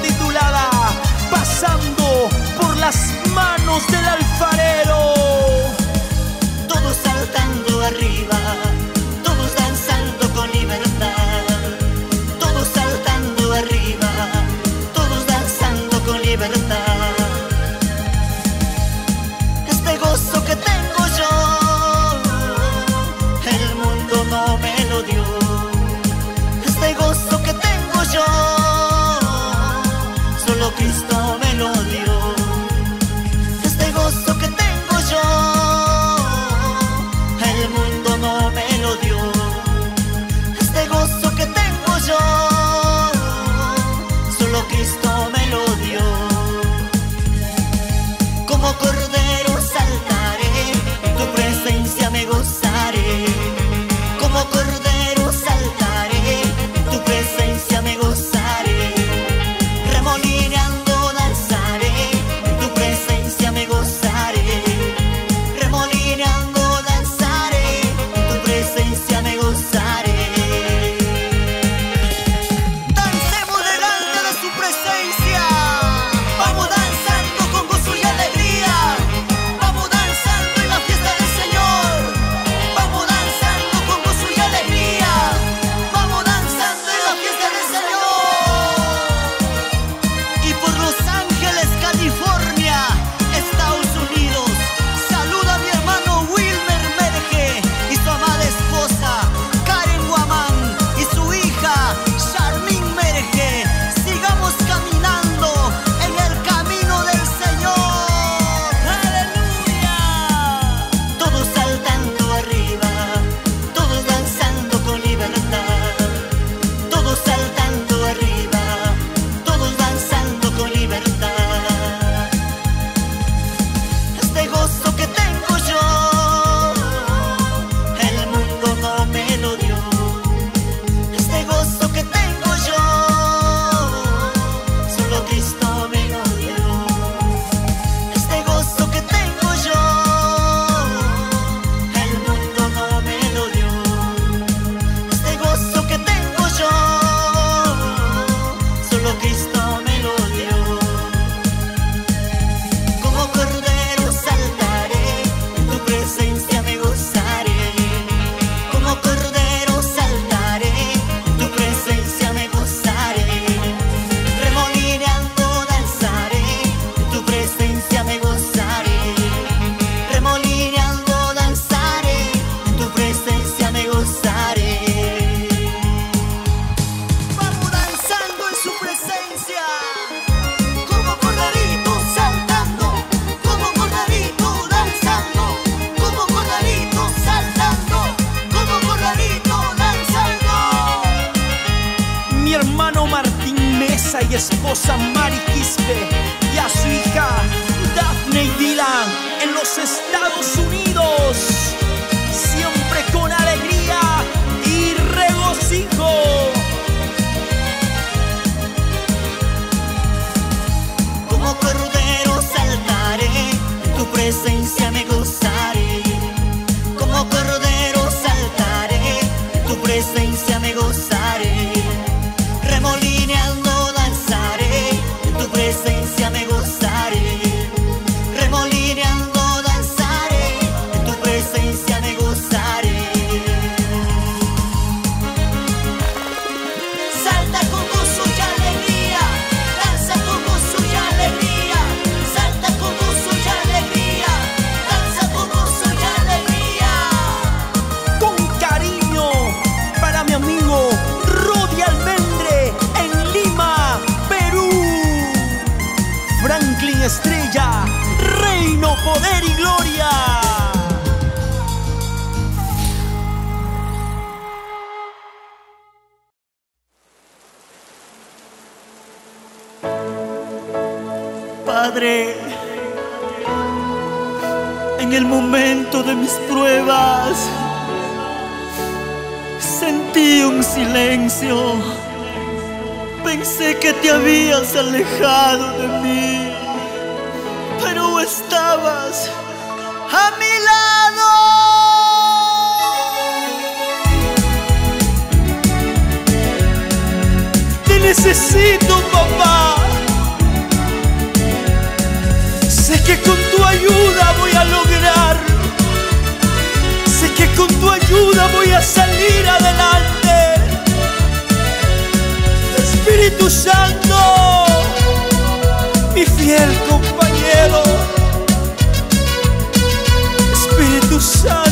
titulada Pasando por las manos del. silencio. Pensé que te habías alejado de mí, pero estabas a mi lado. Te necesito, papá. Sé que con tu ayuda voy a lograr. Sé que con tu ayuda voy a salir adelante. Espíritu Santo, mi fiel compañero. Espíritu Santo.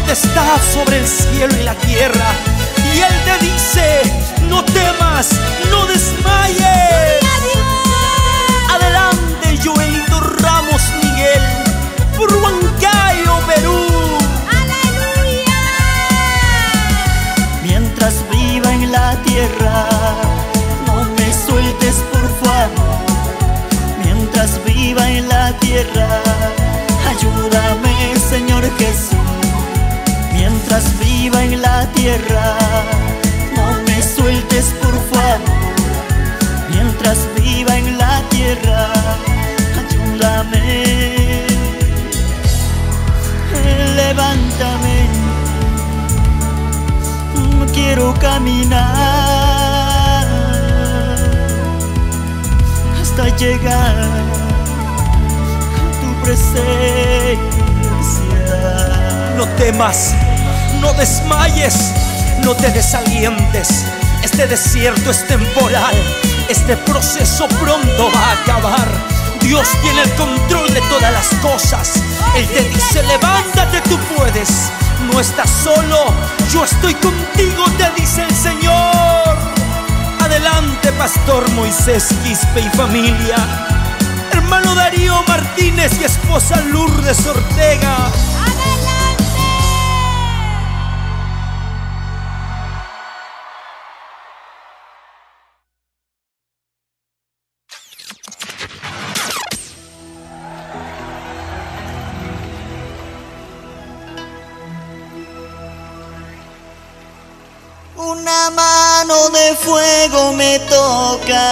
potestad sobre el cielo y la tierra. Y Él te dice, no temas, no desmayes. Adelante, Joelito Ramos Miguel, por Perú. ¡Aleluya! Mientras viva en la tierra, no me sueltes, por favor. Mientras viva en la tierra, ayúdame, Señor Jesús mientras viva en la tierra. No me sueltes, por favor, mientras viva en la tierra. Ayúdame, levántame. Quiero caminar hasta llegar a tu presencia. No temas no desmayes, no te desalientes. Este desierto es temporal, este proceso pronto va a acabar. Dios tiene el control de todas las cosas. Él te dice, levántate, tú puedes. No estás solo, yo estoy contigo, te dice el Señor. Adelante, Pastor Moisés Quispe y familia. Hermano Darío Martínez y esposa Lourdes Ortega fuego me toca.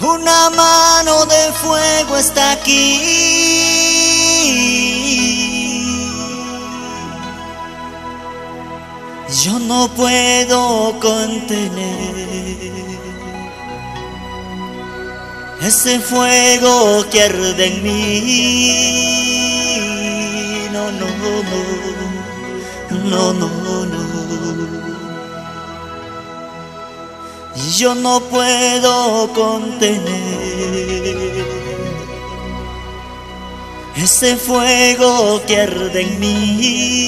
Una mano de fuego está aquí. Yo no puedo contener ese fuego que arde en mí. No, no, no. Yo no puedo contener ese fuego que arde en mí.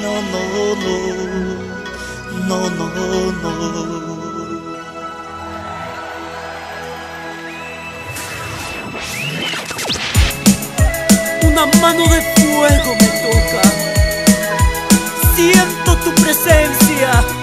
No, no, no, no, no, no. Una mano de fuego me toca. Siento tu presencia.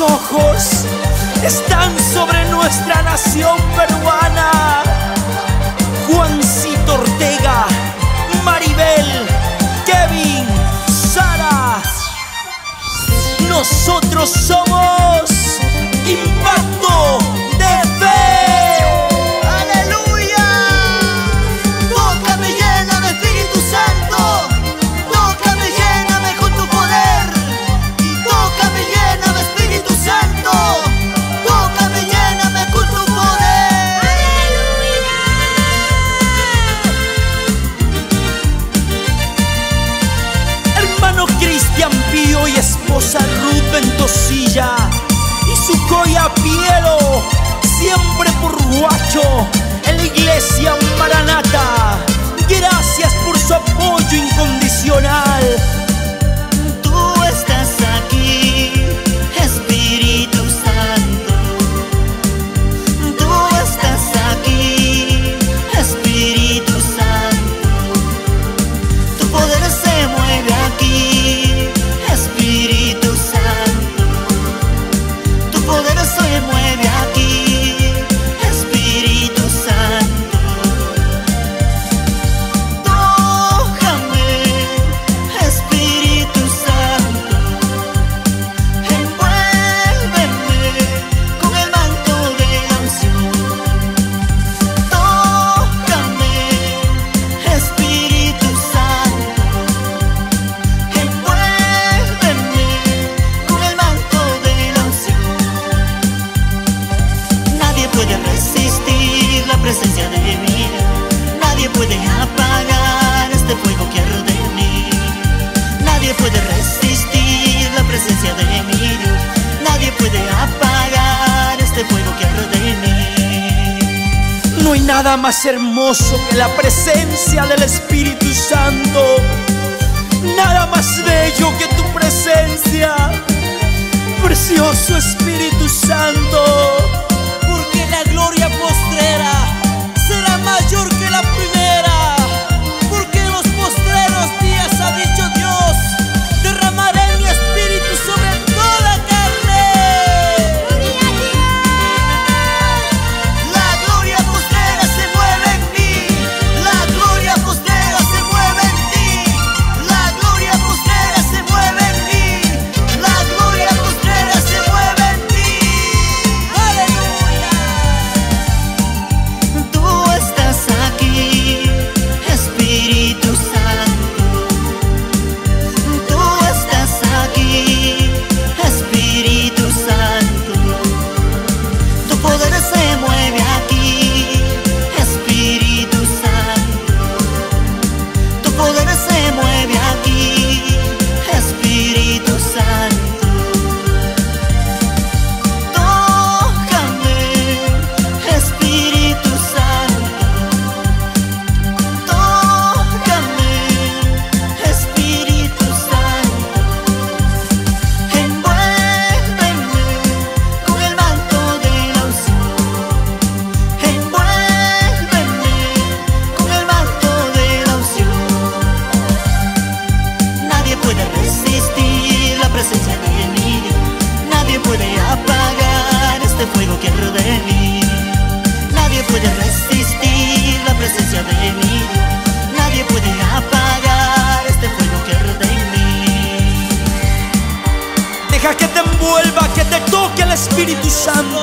ojos están sobre nuestra nación peruana. Juancito Ortega, Maribel, Kevin, Sara. Nosotros somos.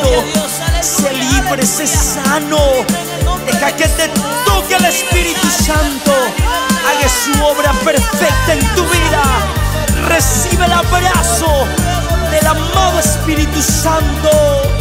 liberado, sé libre, sé sano. Deja que te toque el Espíritu Santo, haga su obra perfecta en tu vida. Recibe el abrazo del amado Espíritu Santo.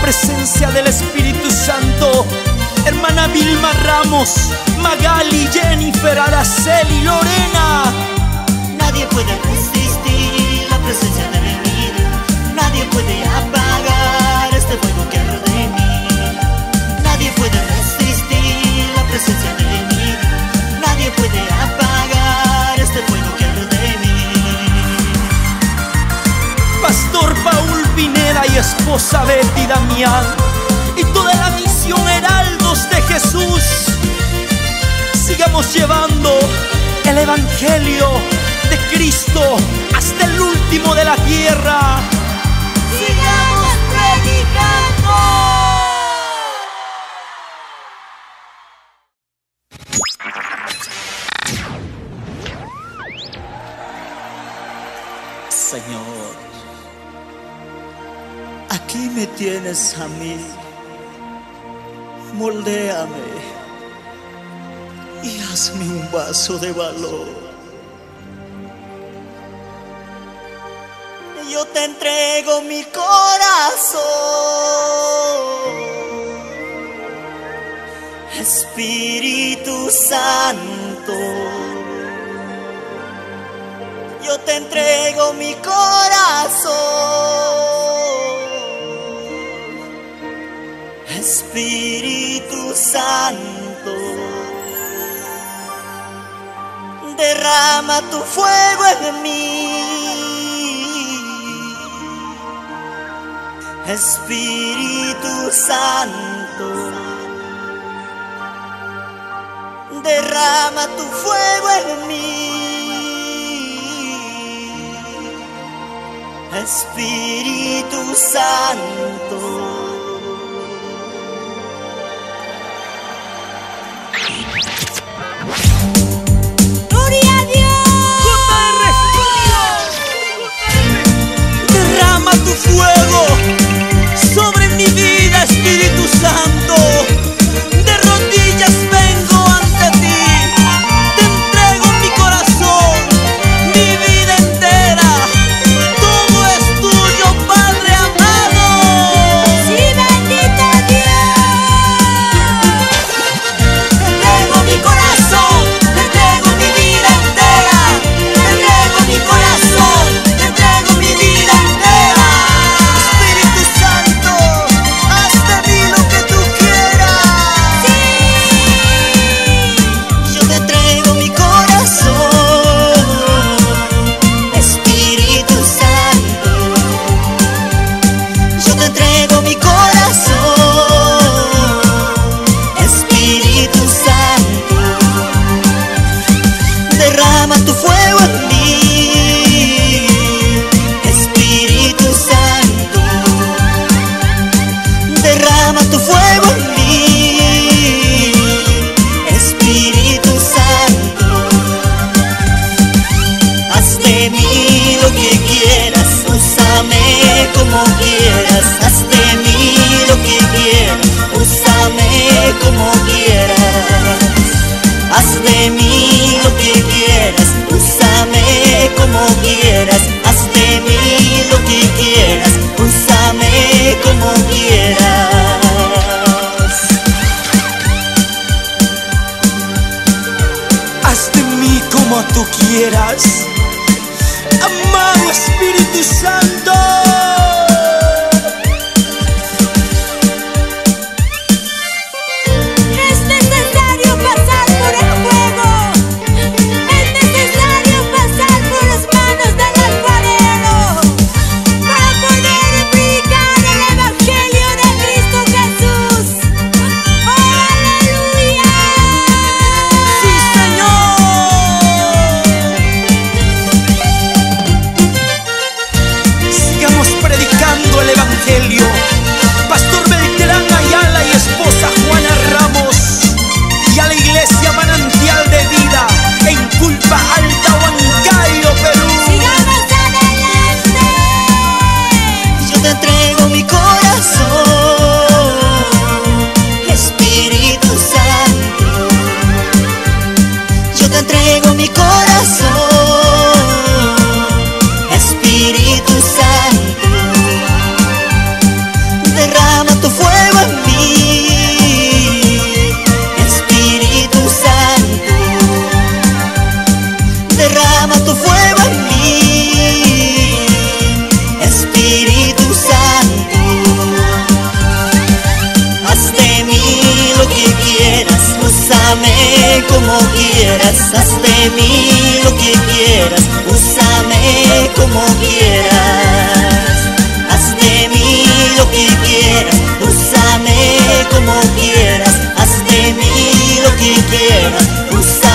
presencia del Espíritu Santo. Hermana Vilma Ramos, Magali, Jennifer, Araceli, Lorena. Nadie puede resistir la presencia de mi vida. Nadie puede apagar. Pineda y esposa Betty Damián y toda la misión heraldos de Jesús. Sigamos llevando el Evangelio de Cristo hasta el último de la tierra. aquí me tienes a mí, moldéame y hazme un vaso de valor. Yo te entrego mi corazón, Espíritu Santo. Yo te entrego mi corazón. Espíritu Santo, derrama tu fuego en mí. Espíritu Santo, derrama tu fuego en mí. Espíritu Santo. tu fuego.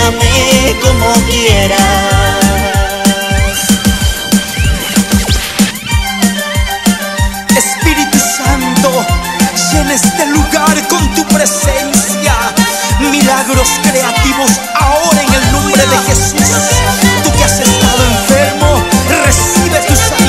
Como quieras. Espíritu Santo, llena este lugar con tu presencia. Milagros creativos ahora en el nombre de Jesús. Tú que has estado enfermo, recibe tu salud.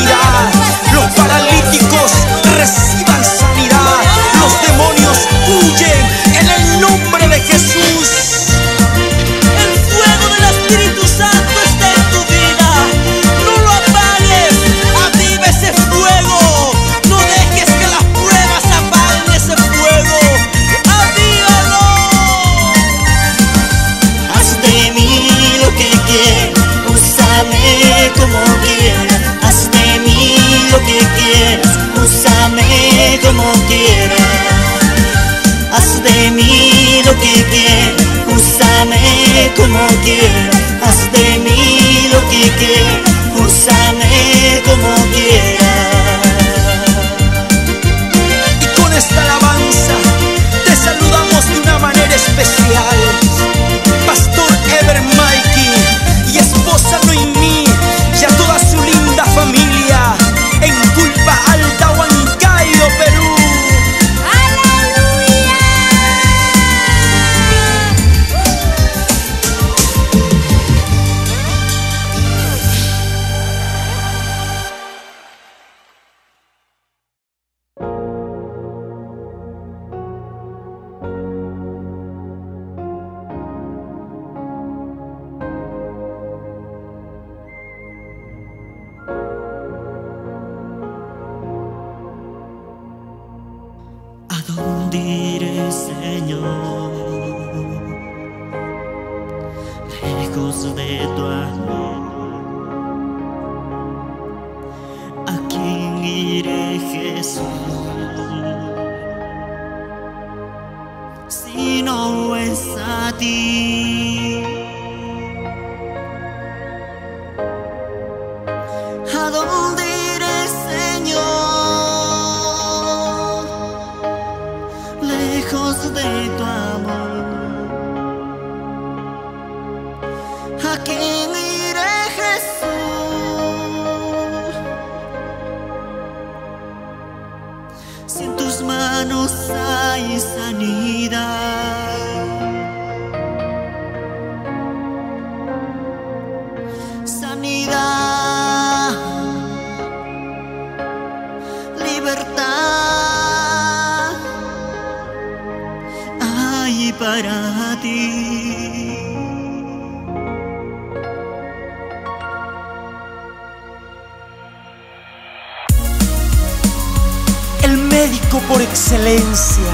médico por excelencia,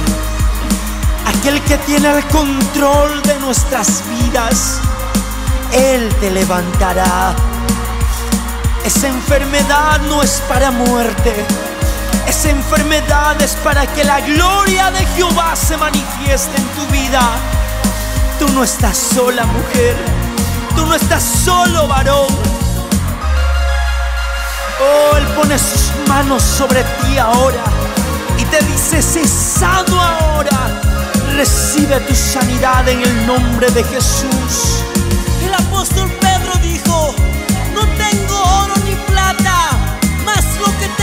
aquel que tiene el control de nuestras vidas, Él te levantará. Esa enfermedad no es para muerte, esa enfermedad es para que la gloria de Jehová se manifieste en tu vida. Tú no estás sola, mujer, tú no estás solo, varón. Oh, Él pone sus manos sobre ti ahora y te dice, sé sano ahora. Recibe tu sanidad en el nombre de Jesús. El apóstol Pedro dijo, no tengo oro ni plata, más lo que tengo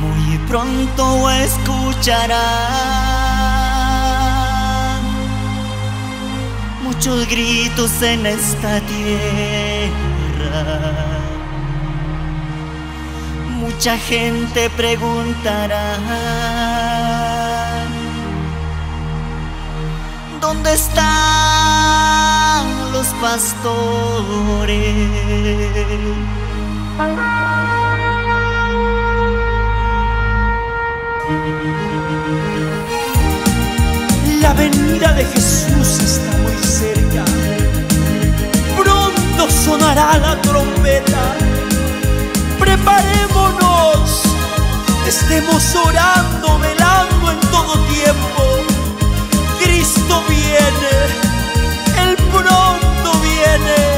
Muy pronto escucharán muchos gritos en esta tierra. Mucha gente preguntará, ¿dónde están los pastores? La venida de Jesús está muy cerca. Pronto sonará la trompeta. Preparémonos. Estemos orando, velando en todo tiempo. Cristo viene. Él pronto viene.